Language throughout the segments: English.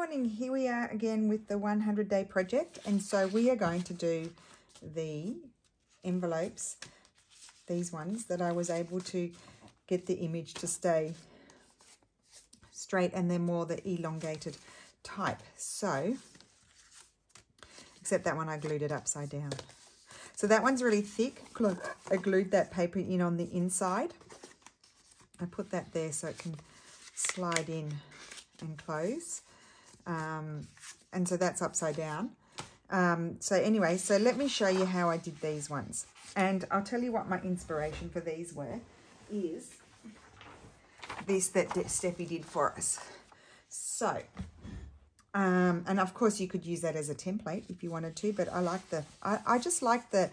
morning. Here we are again with the 100 day project. And so we are going to do the envelopes, these ones that I was able to get the image to stay straight and they're more the elongated type. So, except that one I glued it upside down. So that one's really thick. I glued that paper in on the inside. I put that there so it can slide in and close. Um, and so that's upside down. Um, so anyway, so let me show you how I did these ones. And I'll tell you what my inspiration for these were, is this that Steffi did for us. So, um, and of course you could use that as a template if you wanted to, but I like the, I, I just like the,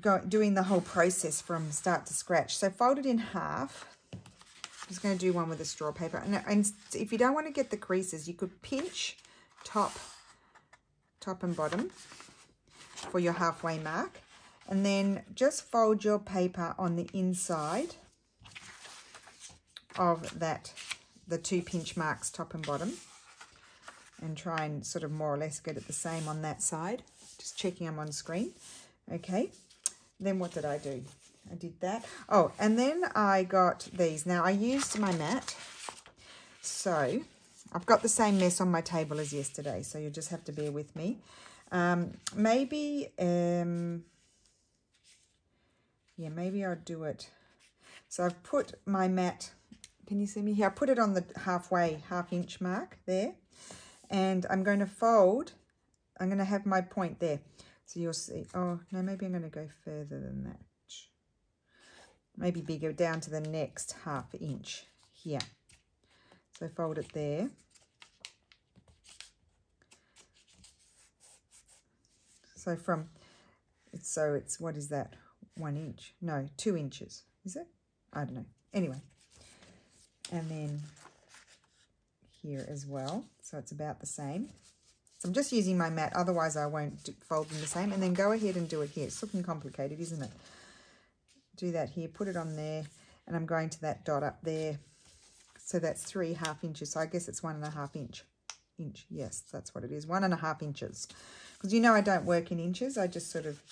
go, doing the whole process from start to scratch. So fold it in half I'm just going to do one with a straw paper. And, and if you don't want to get the creases, you could pinch top, top and bottom for your halfway mark. And then just fold your paper on the inside of that, the two pinch marks, top and bottom. And try and sort of more or less get it the same on that side. Just checking them on screen. Okay. Then what did I do? I did that. Oh, and then I got these. Now, I used my mat. So, I've got the same mess on my table as yesterday. So, you'll just have to bear with me. Um, maybe, um, yeah, maybe I'll do it. So, I've put my mat, can you see me here? I put it on the halfway, half inch mark there. And I'm going to fold. I'm going to have my point there. So, you'll see. Oh, no, maybe I'm going to go further than that maybe bigger down to the next half inch here. So fold it there. So from, so it's, what is that? One inch? No, two inches. Is it? I don't know. Anyway. And then here as well. So it's about the same. So I'm just using my mat. Otherwise, I won't fold them the same. And then go ahead and do it here. It's looking complicated, isn't it? Do that here, put it on there, and I'm going to that dot up there. So that's three half inches. So I guess it's one and a half inch. Inch, yes, that's what it is. One and a half inches. Because you know I don't work in inches. I just sort of,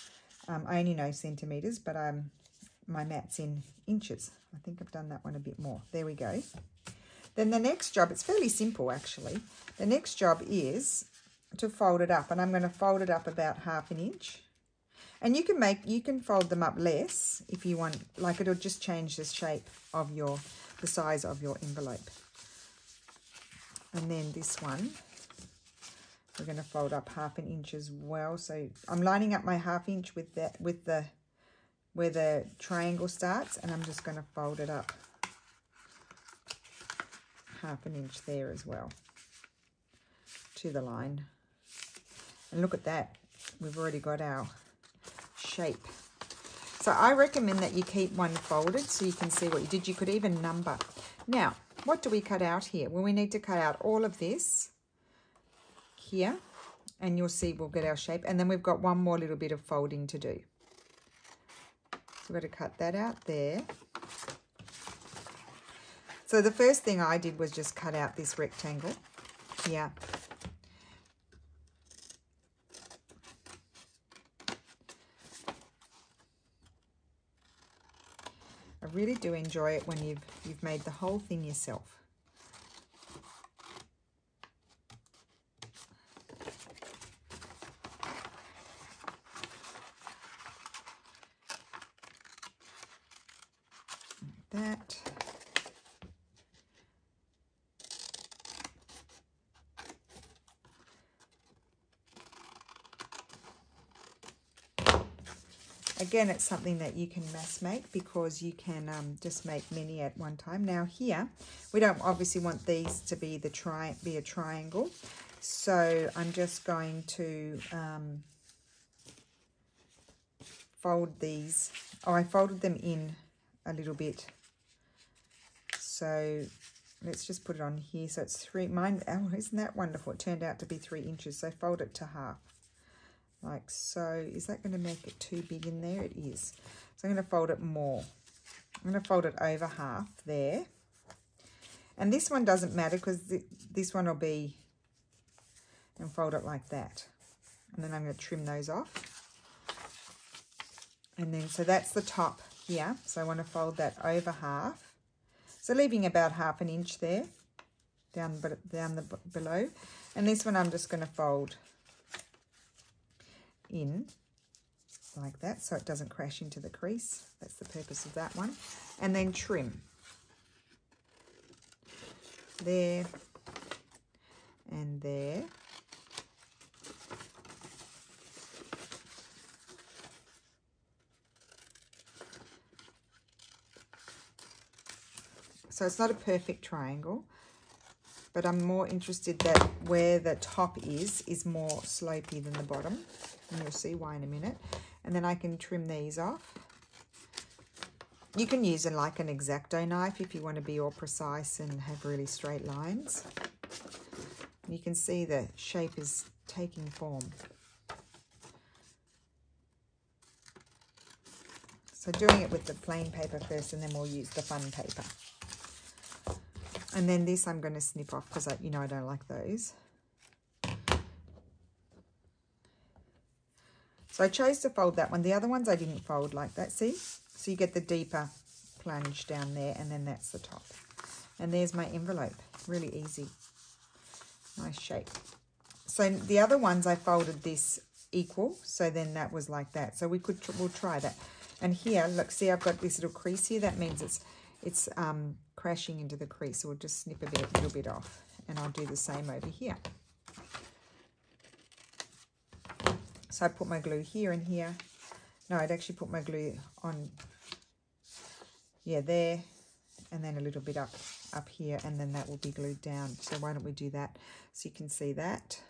um, I only know centimetres, but um, my mat's in inches. I think I've done that one a bit more. There we go. Then the next job, it's fairly simple actually. The next job is to fold it up. And I'm going to fold it up about half an inch. And you can make, you can fold them up less if you want, like it'll just change the shape of your, the size of your envelope. And then this one, we're going to fold up half an inch as well. So I'm lining up my half inch with that, with the, where the triangle starts, and I'm just going to fold it up half an inch there as well to the line. And look at that. We've already got our shape. So I recommend that you keep one folded so you can see what you did. You could even number. Now, what do we cut out here? Well, we need to cut out all of this here. And you'll see we'll get our shape. And then we've got one more little bit of folding to do. So we're going to cut that out there. So the first thing I did was just cut out this rectangle here really do enjoy it when you've, you've made the whole thing yourself. Again, it's something that you can mass make because you can um, just make many at one time. Now here, we don't obviously want these to be the tri be a triangle. So I'm just going to um, fold these. Oh, I folded them in a little bit. So let's just put it on here. So it's three, mine, oh, isn't that wonderful? It turned out to be three inches. So fold it to half like so. Is that going to make it too big in there? It is. So I'm going to fold it more. I'm going to fold it over half there. And this one doesn't matter because th this one will be, and fold it like that. And then I'm going to trim those off. And then, so that's the top here. So I want to fold that over half. So leaving about half an inch there, down, but down the below. And this one I'm just going to fold in like that so it doesn't crash into the crease. That's the purpose of that one. And then trim. There and there. So it's not a perfect triangle, but I'm more interested that where the top is, is more slopey than the bottom. And you'll see why in a minute. And then I can trim these off. You can use it like an X-Acto knife if you want to be all precise and have really straight lines. You can see the shape is taking form. So doing it with the plain paper first and then we'll use the fun paper. And then this I'm going to snip off because, you know, I don't like those. So I chose to fold that one. The other ones I didn't fold like that, see? So you get the deeper plunge down there and then that's the top. And there's my envelope. Really easy. Nice shape. So the other ones I folded this equal. So then that was like that. So we could, we'll try that. And here, look, see I've got this little crease here. That means it's it's um, crashing into the crease. So we'll just snip a bit, a little bit off. And I'll do the same over here. So I put my glue here and here. No, I'd actually put my glue on, yeah, there. And then a little bit up, up here. And then that will be glued down. So why don't we do that so you can see that.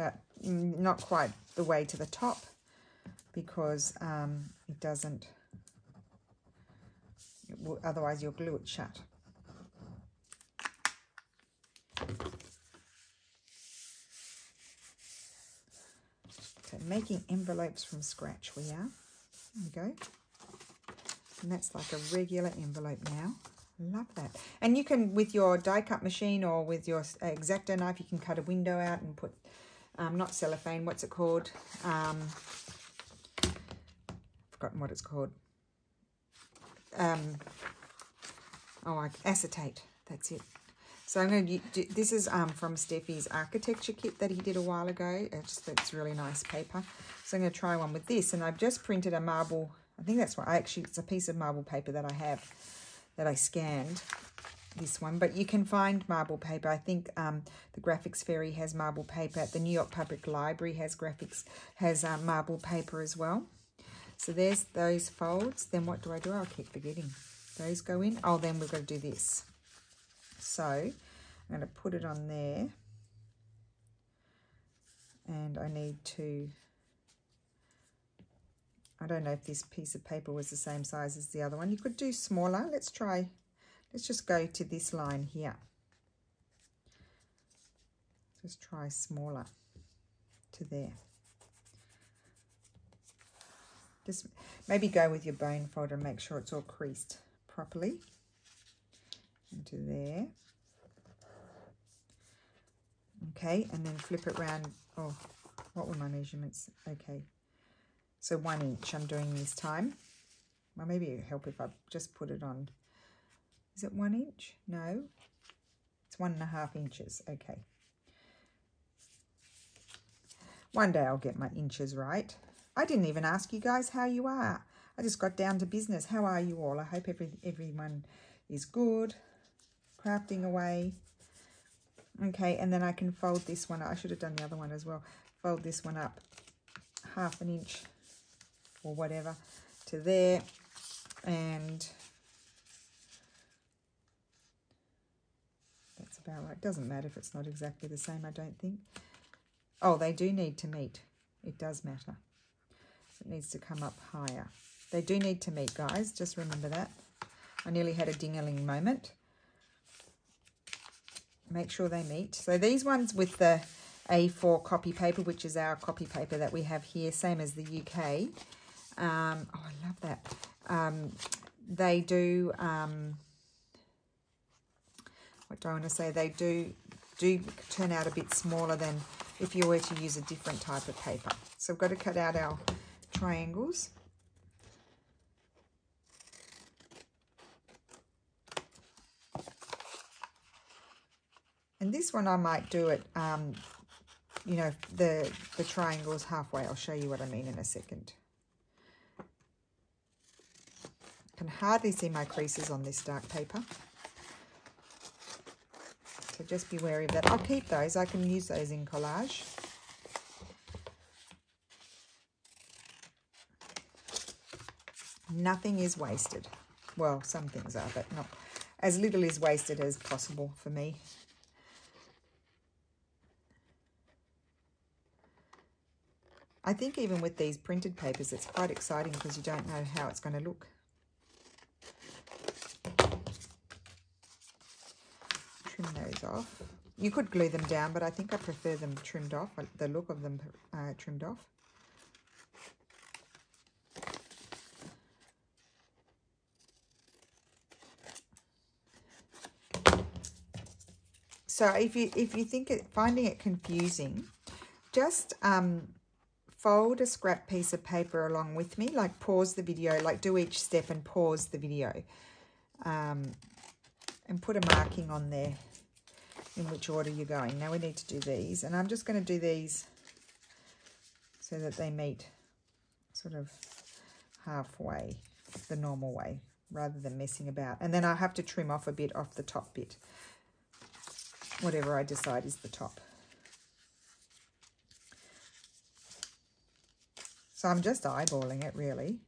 but not quite the way to the top because um, it doesn't, otherwise you'll glue it shut. So making envelopes from scratch we are. There we go. And that's like a regular envelope now. Love that. And you can, with your die cut machine or with your X-Acto knife, you can cut a window out and put um, not cellophane, what's it called? Um, forgotten what it's called. Um, oh, acetate, that's it. So I'm going to do, this is um, from Steffi's architecture kit that he did a while ago. It's, it's really nice paper. So I'm going to try one with this. And I've just printed a marble, I think that's what, I actually, it's a piece of marble paper that I have that I scanned this one, but you can find marble paper. I think um, the Graphics Fairy has marble paper. The New York Public Library has graphics, has um, marble paper as well. So there's those folds. Then what do I do? I'll keep forgetting. Those go in. Oh, then we've got to do this. So I'm going to put it on there. And I need to, I don't know if this piece of paper was the same size as the other one. You could do smaller. Let's try Let's just go to this line here. Just try smaller to there. Maybe go with your bone folder and make sure it's all creased properly. Into there. Okay, and then flip it around. Oh, what were my measurements? Okay, so one inch I'm doing this time. Well, maybe it'll help if I just put it on is it one inch? No. It's one and a half inches. Okay. One day I'll get my inches right. I didn't even ask you guys how you are. I just got down to business. How are you all? I hope every, everyone is good, crafting away. Okay, and then I can fold this one. I should have done the other one as well. Fold this one up half an inch or whatever to there. And that's about right. Doesn't matter if it's not exactly the same, I don't think. Oh, they do need to meet. It does matter. It needs to come up higher. They do need to meet, guys. Just remember that. I nearly had a ding-a-ling moment. Make sure they meet. So these ones with the A4 copy paper, which is our copy paper that we have here, same as the UK. Um, oh, I love that. Um, they do, um, what do I want to say? They do do turn out a bit smaller than if you were to use a different type of paper. So we've got to cut out our triangles. And this one I might do it, um, you know, the, the triangles halfway. I'll show you what I mean in a second. can hardly see my creases on this dark paper. So just be wary of that. I'll keep those. I can use those in collage. Nothing is wasted. Well, some things are, but not as little is wasted as possible for me. I think even with these printed papers, it's quite exciting because you don't know how it's going to look. Trim those off. You could glue them down, but I think I prefer them trimmed off, the look of them uh, trimmed off. So if you if you think it finding it confusing, just um, fold a scrap piece of paper along with me, like pause the video, like do each step and pause the video. Um, and put a marking on there in which order you're going. Now we need to do these, and I'm just going to do these so that they meet sort of halfway, the normal way, rather than messing about. And then I have to trim off a bit off the top bit, whatever I decide is the top. So I'm just eyeballing it really.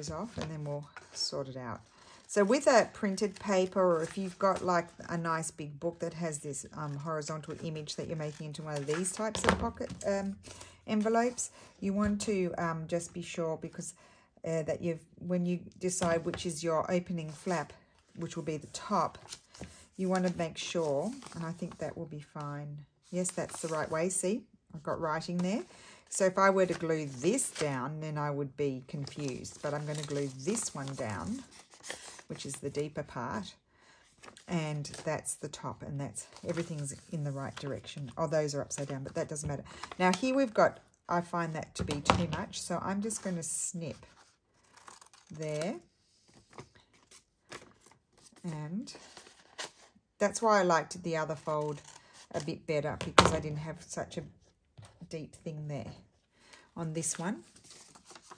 Those off and then we'll sort it out. So with a printed paper or if you've got like a nice big book that has this um, horizontal image that you're making into one of these types of pocket um, envelopes, you want to um, just be sure because uh, that you've when you decide which is your opening flap, which will be the top, you want to make sure, and I think that will be fine. Yes, that's the right way. See, I've got writing there. So if I were to glue this down, then I would be confused. But I'm going to glue this one down, which is the deeper part. And that's the top, and that's everything's in the right direction. Oh, those are upside down, but that doesn't matter. Now here we've got, I find that to be too much, so I'm just going to snip there. And that's why I liked the other fold a bit better because I didn't have such a deep thing there. On this one,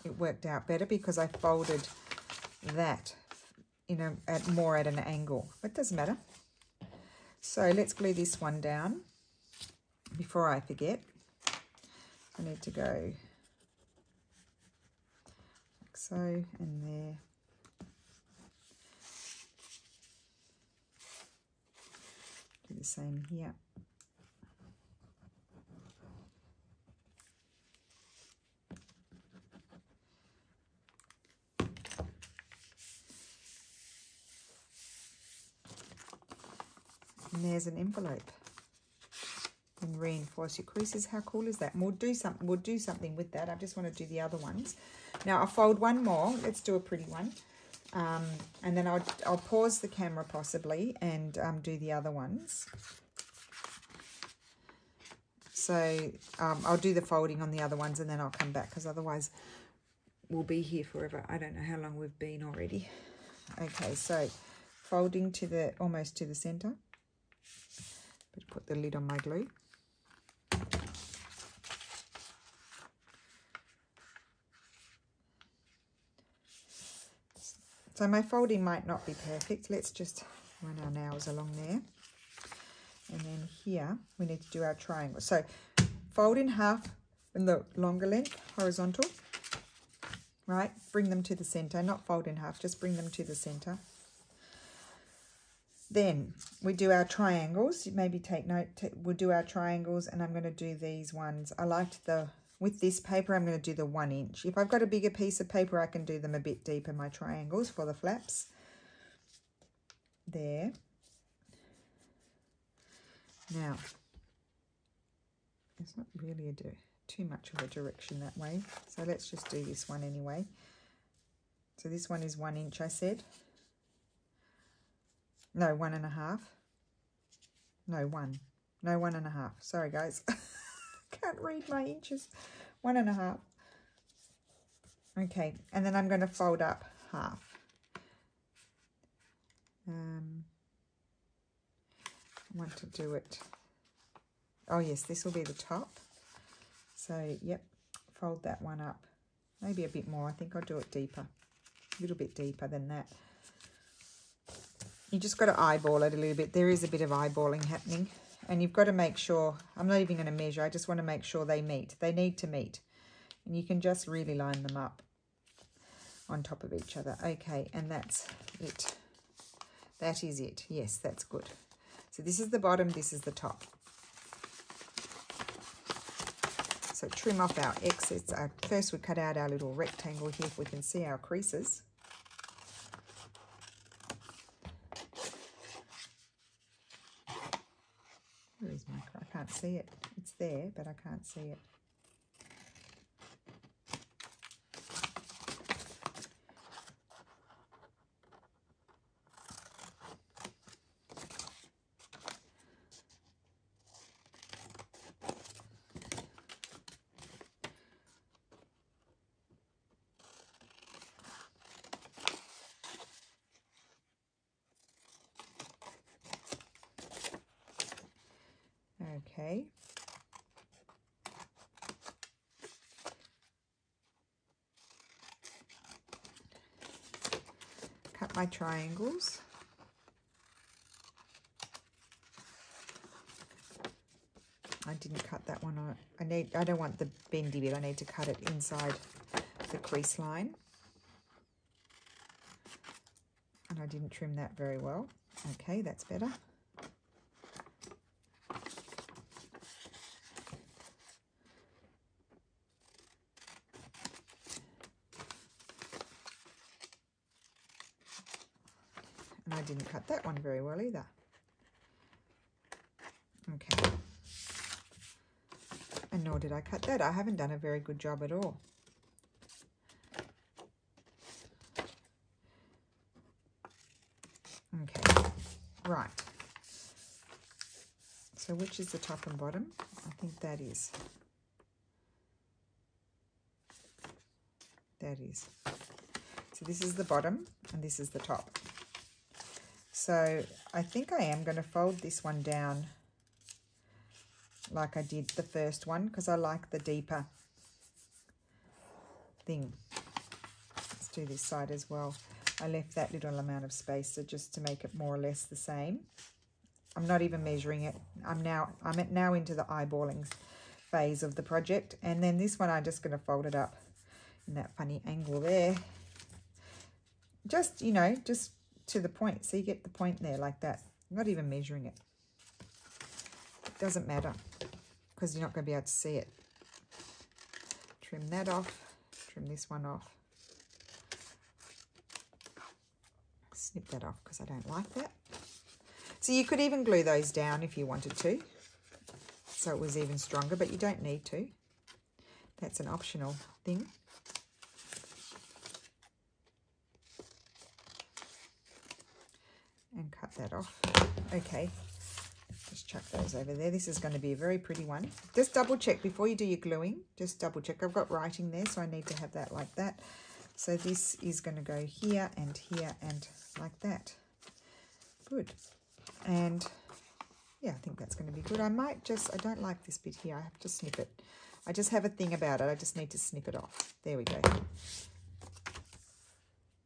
it worked out better because I folded that you know, at more at an angle. But doesn't matter. So let's glue this one down before I forget. I need to go like so and there. Do the same here. And there's an envelope. And reinforce your creases. How cool is that? And we'll do something. We'll do something with that. I just want to do the other ones. Now I'll fold one more. Let's do a pretty one. Um, and then I'll, I'll pause the camera possibly and um, do the other ones. So um, I'll do the folding on the other ones and then I'll come back because otherwise we'll be here forever. I don't know how long we've been already. Okay, so folding to the almost to the center. Better put the lid on my glue. So my folding might not be perfect. Let's just run our nails along there. And then here we need to do our triangle. So fold in half in the longer length, horizontal, right? Bring them to the center, not fold in half, just bring them to the center. Then we do our triangles. Maybe take note, we'll do our triangles and I'm going to do these ones. I liked the, with this paper, I'm going to do the one inch. If I've got a bigger piece of paper, I can do them a bit deeper, my triangles for the flaps. There. Now, it's not really a do too much of a direction that way. So let's just do this one anyway. So this one is one inch, I said. No, one and a half. No, one. No, one and a half. Sorry, guys. Can't read my inches. One and a half. Okay, and then I'm going to fold up half. Um, I want to do it. Oh, yes, this will be the top. So, yep, fold that one up. Maybe a bit more. I think I'll do it deeper. A little bit deeper than that. You just got to eyeball it a little bit. There is a bit of eyeballing happening. And you've got to make sure, I'm not even going to measure, I just want to make sure they meet. They need to meet. And you can just really line them up on top of each other. Okay, and that's it. That is it. Yes, that's good. So this is the bottom, this is the top. So trim off our excess. Uh, first we cut out our little rectangle here if we can see our creases. Where is my, I can't see it. It's there, but I can't see it. Okay. Cut my triangles. I didn't cut that one on. I need I don't want the bendy bit. I need to cut it inside the crease line. And I didn't trim that very well. Okay, that's better. I didn't cut that one very well either. Okay. And nor did I cut that. I haven't done a very good job at all. Okay, right. So which is the top and bottom? I think that is. That is. So this is the bottom and this is the top. So I think I am going to fold this one down like I did the first one because I like the deeper thing. Let's do this side as well. I left that little amount of space so just to make it more or less the same. I'm not even measuring it. I'm now I'm at now into the eyeballing phase of the project and then this one I'm just going to fold it up in that funny angle there. Just, you know, just to the point. So you get the point there like that. I'm not even measuring it. It doesn't matter because you're not going to be able to see it. Trim that off. Trim this one off. Snip that off because I don't like that. So you could even glue those down if you wanted to. So it was even stronger, but you don't need to. That's an optional thing. and cut that off. Okay, just chuck those over there. This is going to be a very pretty one. Just double check before you do your gluing. Just double check. I've got writing there, so I need to have that like that. So this is going to go here and here and like that. Good. And yeah, I think that's going to be good. I might just, I don't like this bit here. I have to snip it. I just have a thing about it. I just need to snip it off. There we go.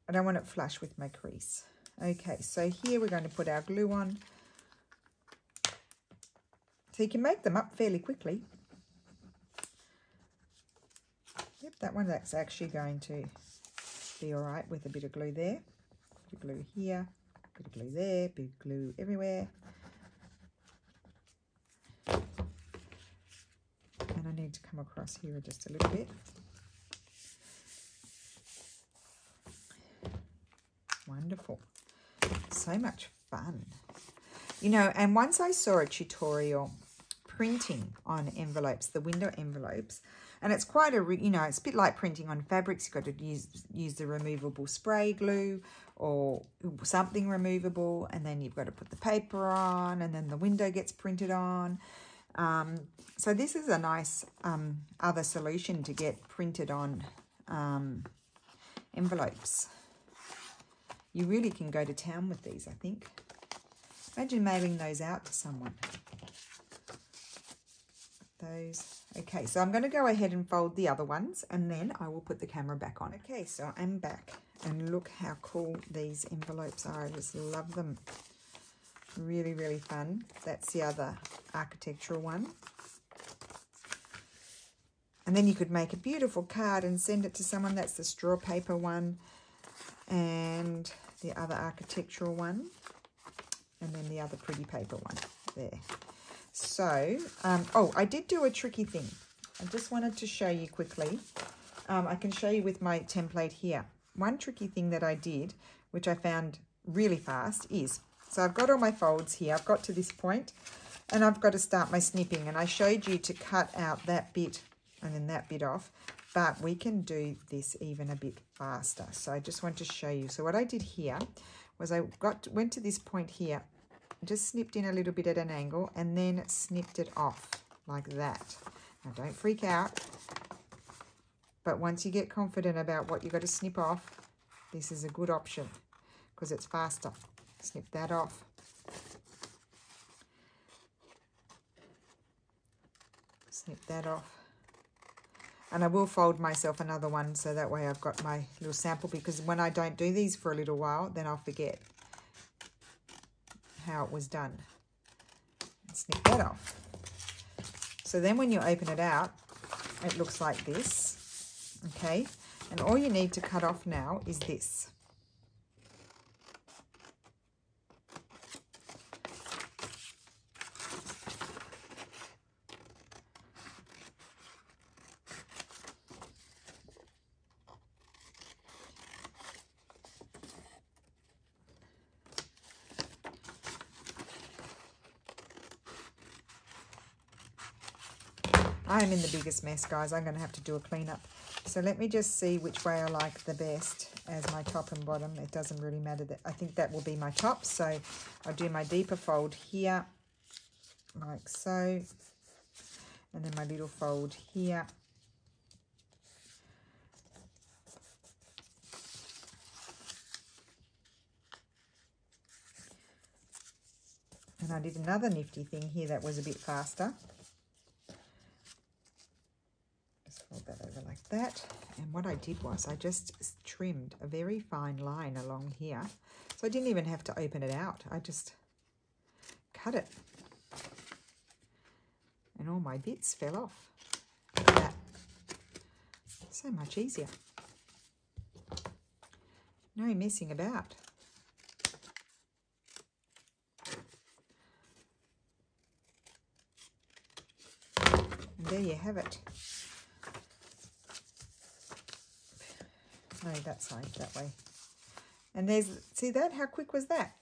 I don't want it flush with my crease. Okay, so here we're going to put our glue on. So you can make them up fairly quickly. Yep, that one that's actually going to be all right with a bit of glue there. Bit of glue here, bit of glue there, bit of glue everywhere. And I need to come across here just a little bit. Wonderful. So much fun. You know, and once I saw a tutorial printing on envelopes, the window envelopes, and it's quite a, you know, it's a bit like printing on fabrics. You've got to use, use the removable spray glue or something removable. And then you've got to put the paper on and then the window gets printed on. Um, so this is a nice um, other solution to get printed on um, envelopes. You really can go to town with these, I think. Imagine mailing those out to someone. Those. Okay, so I'm going to go ahead and fold the other ones and then I will put the camera back on. Okay, so I'm back and look how cool these envelopes are. I just love them. Really, really fun. That's the other architectural one. And then you could make a beautiful card and send it to someone. That's the straw paper one. And the other architectural one, and then the other pretty paper one there. So, um, oh, I did do a tricky thing. I just wanted to show you quickly. Um, I can show you with my template here. One tricky thing that I did, which I found really fast, is, so I've got all my folds here. I've got to this point, and I've got to start my snipping. And I showed you to cut out that bit and then that bit off but we can do this even a bit faster. So I just want to show you. So what I did here was I got went to this point here, just snipped in a little bit at an angle and then snipped it off like that. Now don't freak out, but once you get confident about what you've got to snip off, this is a good option because it's faster. Snip that off. Snip that off and I will fold myself another one so that way I've got my little sample because when I don't do these for a little while, then I'll forget how it was done. Snip that off. So then when you open it out, it looks like this, okay? And all you need to cut off now is this. I'm in the biggest mess, guys. I'm going to have to do a cleanup. So let me just see which way I like the best as my top and bottom. It doesn't really matter. That I think that will be my top. So I'll do my deeper fold here, like so. And then my little fold here. And I did another nifty thing here that was a bit faster. That over like that. And what I did was I just trimmed a very fine line along here. So I didn't even have to open it out. I just cut it. And all my bits fell off. Like. So much easier. No messing about. And there you have it. No, that side, that way. And there's, see that? How quick was that?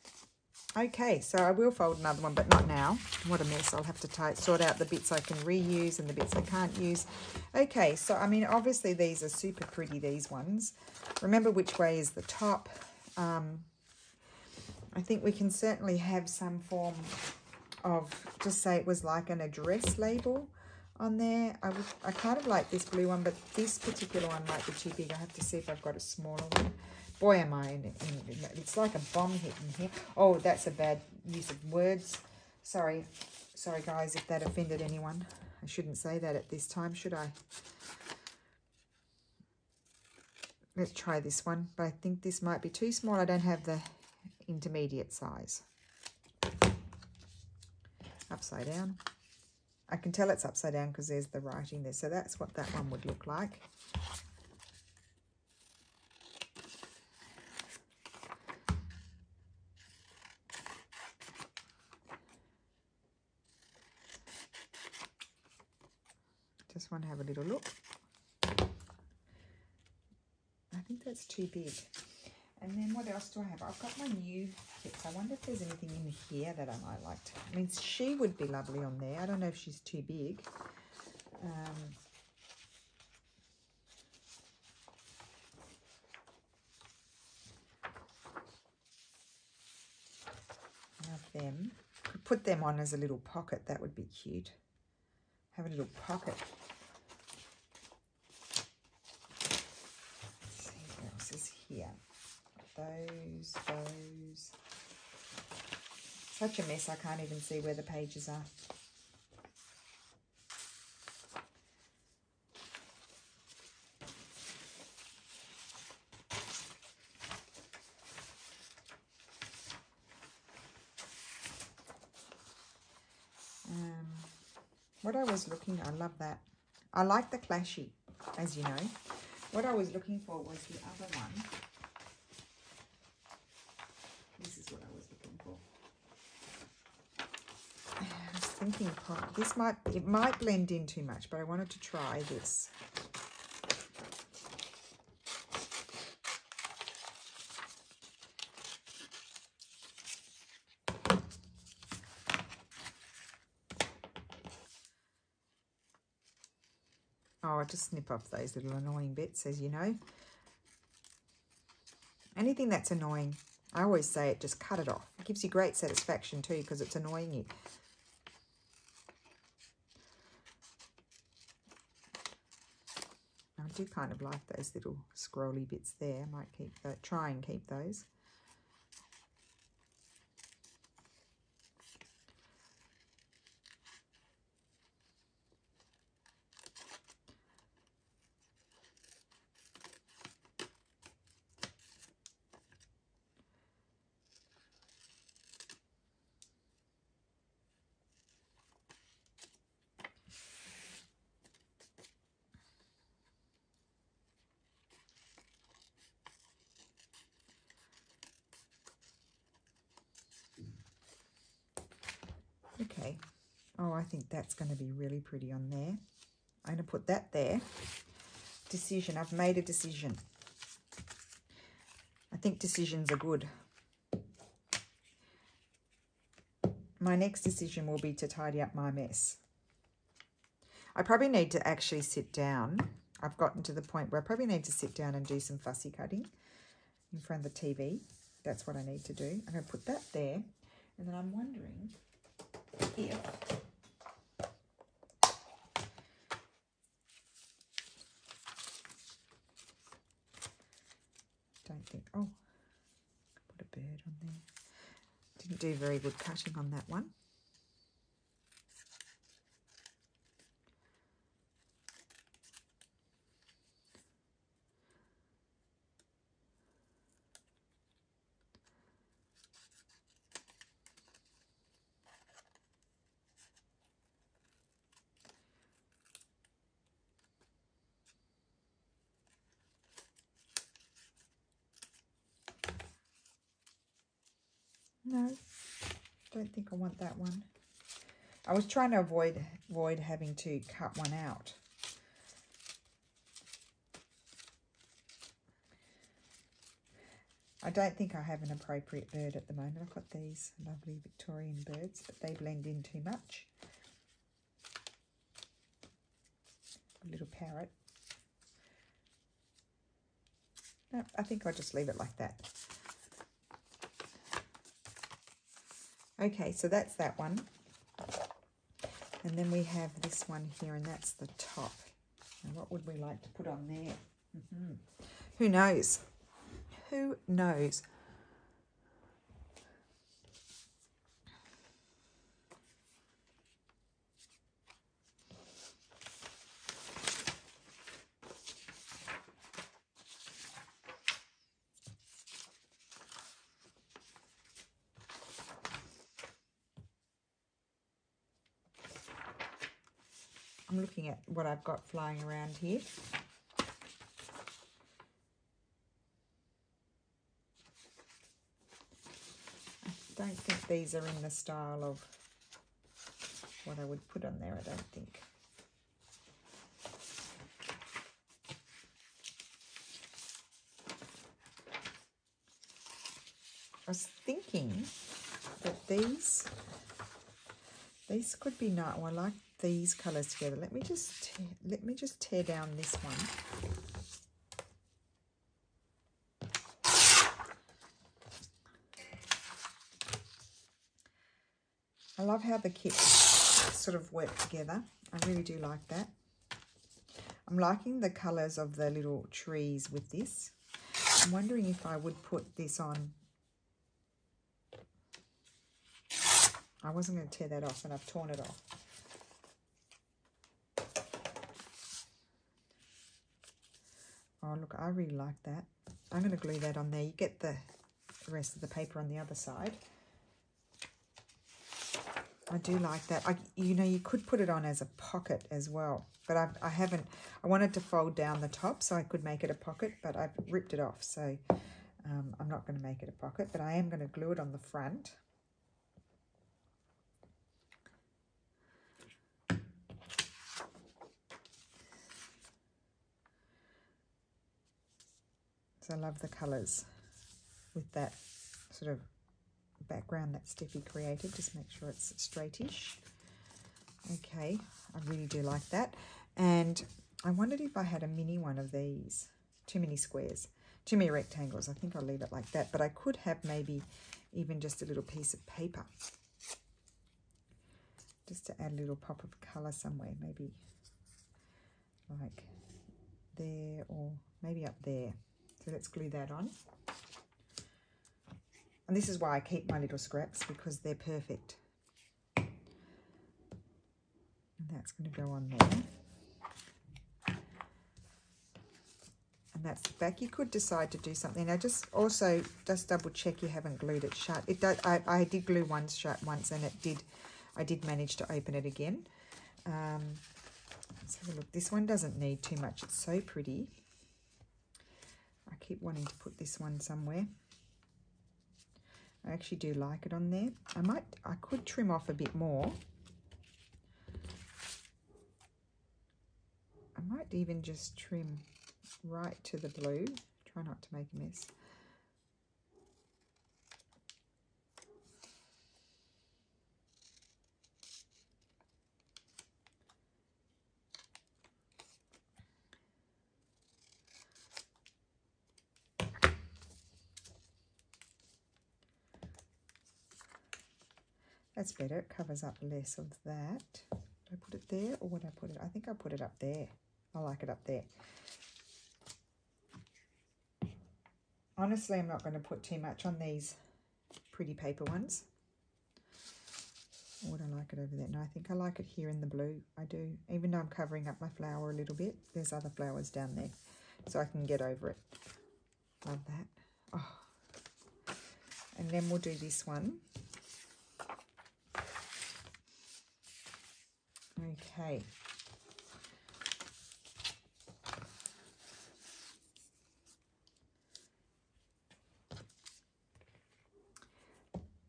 Okay, so I will fold another one, but not now. What a mess. I'll have to tie, sort out the bits I can reuse and the bits I can't use. Okay, so, I mean, obviously these are super pretty, these ones. Remember which way is the top. Um, I think we can certainly have some form of, just say it was like an address label on there. I, would, I kind of like this blue one, but this particular one might be too big. I have to see if I've got a smaller one. Boy, am I in, in, It's like a bomb hit in here. Oh, that's a bad use of words. Sorry. Sorry, guys, if that offended anyone. I shouldn't say that at this time, should I? Let's try this one, but I think this might be too small. I don't have the intermediate size. Upside down. I can tell it's upside down because there's the writing there. So that's what that one would look like. Just want to have a little look. I think that's too big. And then what else do I have? I've got my new kits. I wonder if there's anything in here that I might like to. I mean, she would be lovely on there. I don't know if she's too big. Um, have them. Could put them on as a little pocket. That would be cute. Have a little pocket. Let's see what else is here those, those. Such a mess, I can't even see where the pages are. Um, what I was looking, I love that. I like the clashy, as you know. What I was looking for was the other one. Thinking this might, it might blend in too much, but I wanted to try this. Oh, I just snip off those little annoying bits, as you know. Anything that's annoying, I always say it, just cut it off. It gives you great satisfaction too because it's annoying you. Do kind of like those little scrolly bits there. I might keep that, try and keep those. Okay. Oh, I think that's going to be really pretty on there. I'm going to put that there. Decision. I've made a decision. I think decisions are good. My next decision will be to tidy up my mess. I probably need to actually sit down. I've gotten to the point where I probably need to sit down and do some fussy cutting in front of the TV. That's what I need to do. I'm going to put that there. And then I'm wondering here. Don't think, oh, put a bird on there. Didn't do very good cutting on that one. No, don't think I want that one. I was trying to avoid avoid having to cut one out. I don't think I have an appropriate bird at the moment. I've got these lovely Victorian birds, but they blend in too much. A little parrot. No, I think I'll just leave it like that. Okay, so that's that one. And then we have this one here, and that's the top. Now, what would we like to put on there? Mm -hmm. Who knows? Who knows? I'm looking at what I've got flying around here. I don't think these are in the style of what I would put on there, I don't think. I was thinking that these these could be nice. one I like these colours together. Let me just let me just tear down this one. I love how the kits sort of work together. I really do like that. I'm liking the colours of the little trees with this. I'm wondering if I would put this on. I wasn't going to tear that off and I've torn it off. Look, I really like that. I'm going to glue that on there. You get the rest of the paper on the other side. I do like that. I, you know, you could put it on as a pocket as well, but I've, I haven't. I wanted to fold down the top so I could make it a pocket, but I've ripped it off, so um, I'm not going to make it a pocket, but I am going to glue it on the front. So I love the colours with that sort of background that Steffi created. Just make sure it's straightish. Okay, I really do like that. And I wondered if I had a mini one of these. Too many squares. Too many rectangles. I think I'll leave it like that. But I could have maybe even just a little piece of paper. Just to add a little pop of colour somewhere. Maybe like there or maybe up there. So let's glue that on. And this is why I keep my little scraps because they're perfect. And that's going to go on there. And that's the back. You could decide to do something. Now just also just double check you haven't glued it shut. It does, I, I did glue one shut once and it did I did manage to open it again. Um, look. This one doesn't need too much. It's so pretty. I keep wanting to put this one somewhere. I actually do like it on there. I might, I could trim off a bit more. I might even just trim right to the blue. Try not to make a mess. That's better. It covers up less of that. Did I put it there or would I put it? I think I put it up there. I like it up there. Honestly, I'm not going to put too much on these pretty paper ones. Would I like it over there? No, I think I like it here in the blue. I do. Even though I'm covering up my flower a little bit, there's other flowers down there. So I can get over it. Love that. Oh. And then we'll do this one. Okay.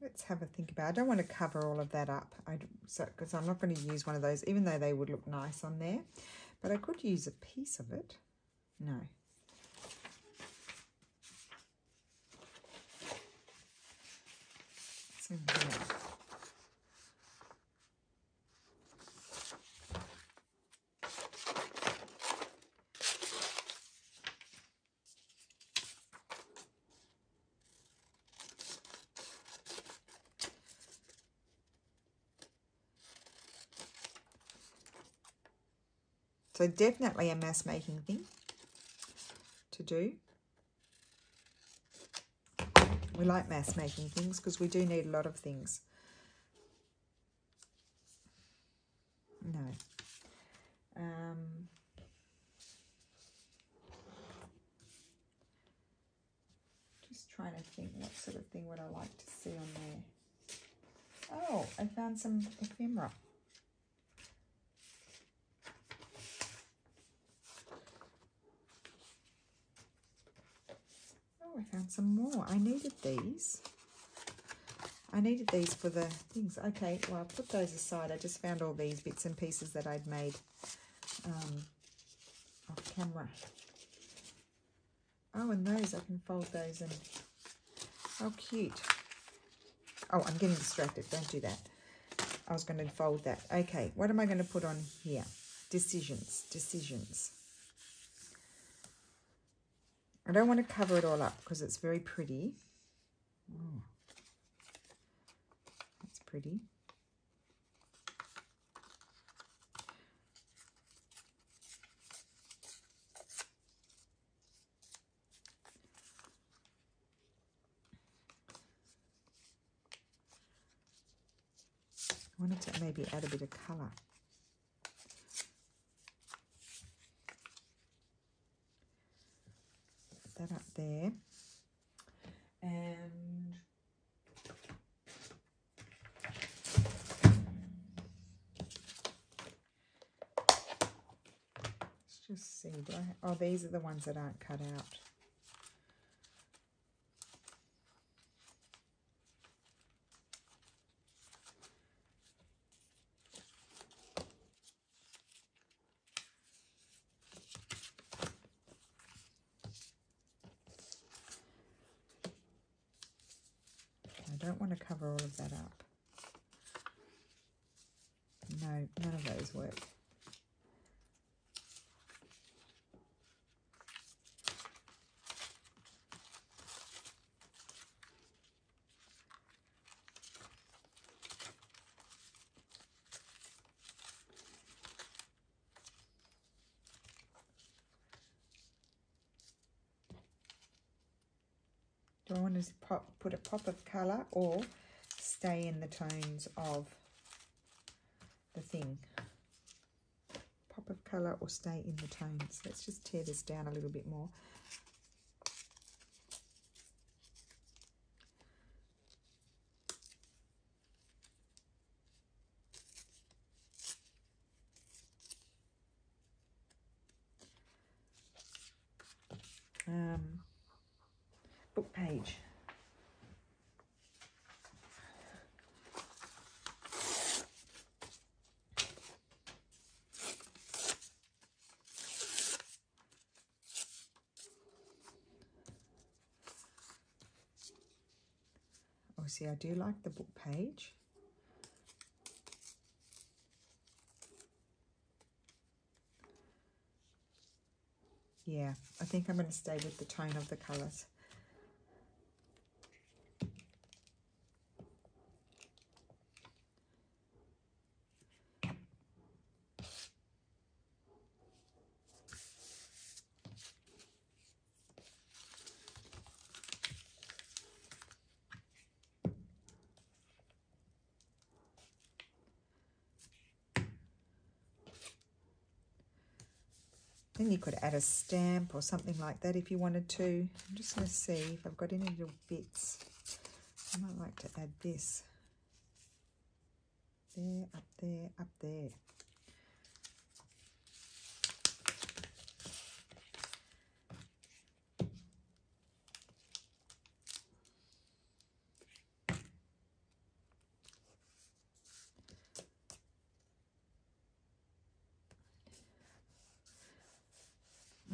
Let's have a think about. It. I don't want to cover all of that up. I so because I'm not going to use one of those, even though they would look nice on there. But I could use a piece of it. No. So yeah. Definitely a mass making thing to do. We like mass making things because we do need a lot of things. No. Um, just trying to think what sort of thing would I like to see on there. Oh, I found some ephemera. I found some more. I needed these. I needed these for the things. Okay, well, I'll put those aside. I just found all these bits and pieces that I'd made um, off camera. Oh, and those, I can fold those and How cute. Oh, I'm getting distracted. Don't do that. I was going to fold that. Okay, what am I going to put on here? Decisions, decisions. I don't want to cover it all up because it's very pretty. Oh, that's pretty. I wanted to maybe add a bit of colour. Put that up there. And just see. Do I, oh, these are the ones that aren't cut out. I don't want to cover all of that up. No, none of those work. Do I want to pop, of colour or stay in the tones of the thing? Pop of colour or stay in the tones. Let's just tear this down a little bit more. Um, book page. Oh, see, I do like the book page. Yeah, I think I'm going to stay with the tone of the colours. Could add a stamp or something like that if you wanted to. I'm just going to see if I've got any little bits. I might like to add this. There, up there, up there.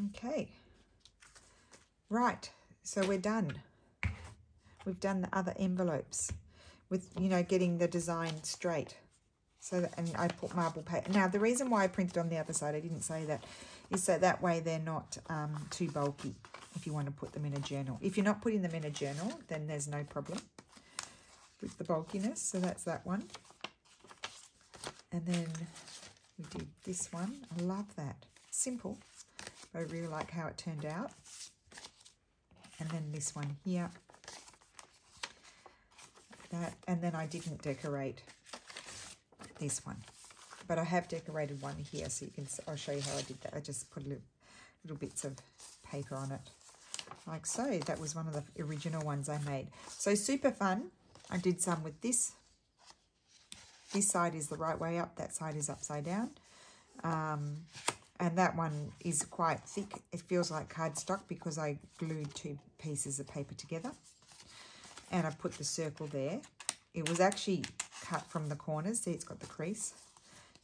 Okay. Right, so we're done. We've done the other envelopes with, you know, getting the design straight. So, that, and I put marble paper. Now, the reason why I printed on the other side, I didn't say that, is so that way they're not um, too bulky if you want to put them in a journal. If you're not putting them in a journal, then there's no problem with the bulkiness. So that's that one. And then we did this one. I love that. Simple. I really like how it turned out. And then this one here. That, and then I didn't decorate this one. But I have decorated one here, so you can. I'll show you how I did that. I just put little, little bits of paper on it, like so. That was one of the original ones I made. So super fun. I did some with this. This side is the right way up. That side is upside down. Um, and that one is quite thick. It feels like cardstock because I glued two pieces of paper together. And I put the circle there. It was actually cut from the corners. See, it's got the crease,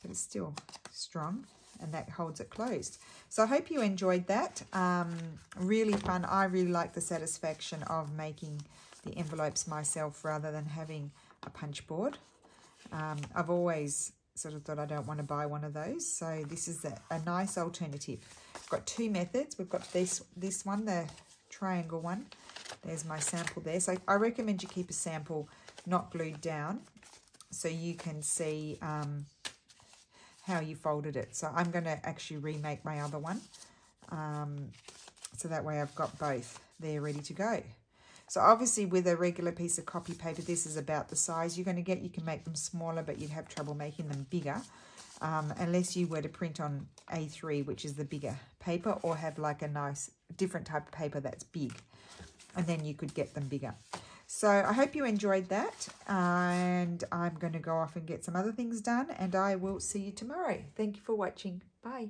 but it's still strong and that holds it closed. So I hope you enjoyed that. Um, really fun. I really like the satisfaction of making the envelopes myself rather than having a punch board. Um, I've always sort of thought I don't want to buy one of those. So this is a, a nice alternative. I've got two methods. We've got this, this one, the triangle one. There's my sample there. So I recommend you keep a sample not glued down so you can see um, how you folded it. So I'm going to actually remake my other one. Um, so that way I've got both there ready to go. So obviously with a regular piece of copy paper, this is about the size you're going to get. You can make them smaller, but you'd have trouble making them bigger. Um, unless you were to print on A3, which is the bigger paper, or have like a nice different type of paper that's big. And then you could get them bigger. So I hope you enjoyed that. And I'm going to go off and get some other things done. And I will see you tomorrow. Thank you for watching. Bye.